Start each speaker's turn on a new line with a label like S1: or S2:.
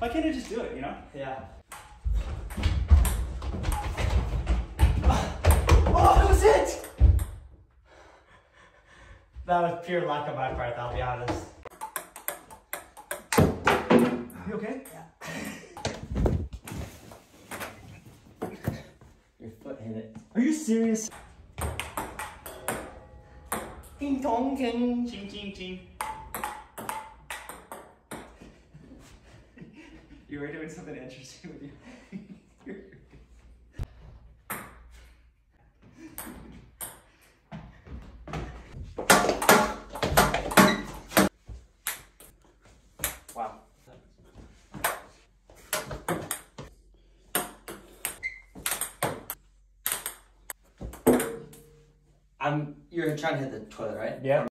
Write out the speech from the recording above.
S1: Why can't I just do it, you know?
S2: Yeah. Oh, that was it! That was pure luck on my part, I'll be honest.
S1: You okay? Yeah.
S2: Your foot hit it.
S1: Are you serious?
S2: Ding dong ding.
S1: Ching, ching, ching. You were doing something interesting with you. wow.
S2: I'm. You're trying to hit the toilet, right?
S1: Yeah.